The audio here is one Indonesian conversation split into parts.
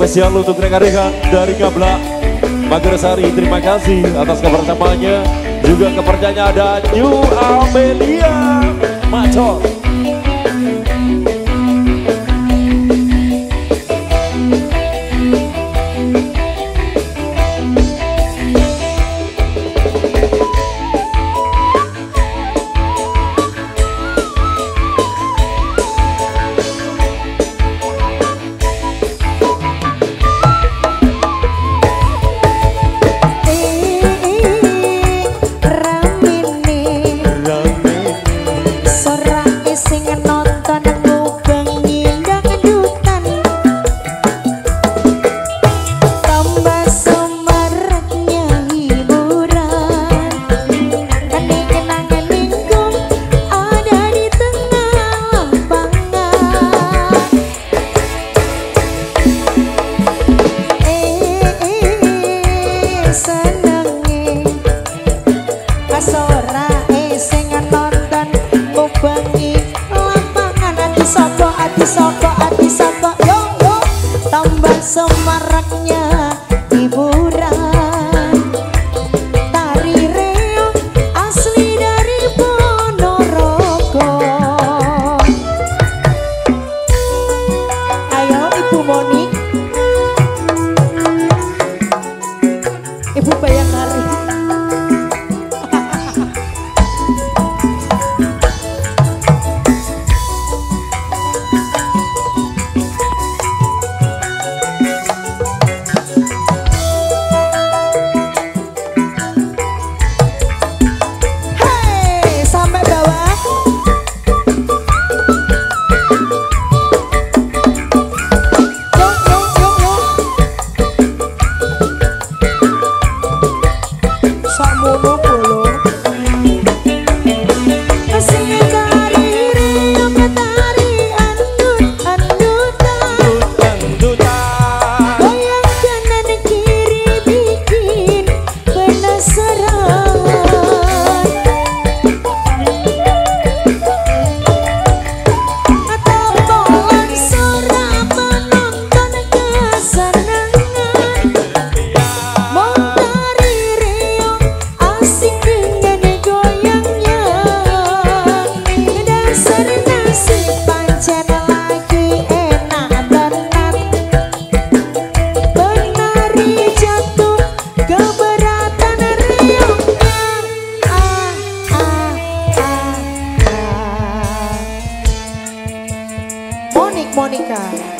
spesial untuk rekan-rekan dari Gabla Magersari terima kasih atas kebersamaannya. Juga kepercayaan ada New Amelia. Macor Monica.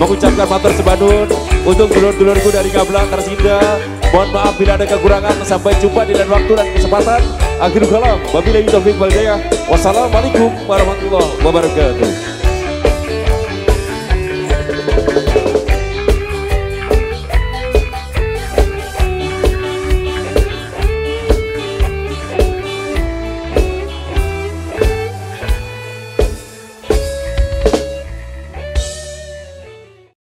mengucapkan matur sebadun untuk dulur-dulurku dari Gablang Tersinda. Mohon maaf bila ada kekurangan. Sampai jumpa di lain waktu dan kesempatan. Akhirul kalam. Wabillahi taufiq wal Wassalamualaikum warahmatullahi wabarakatuh.